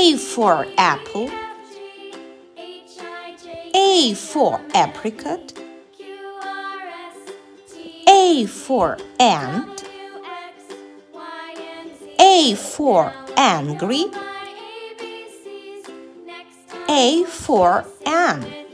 A for apple. A for apricot. A for ant. A for angry. A for M.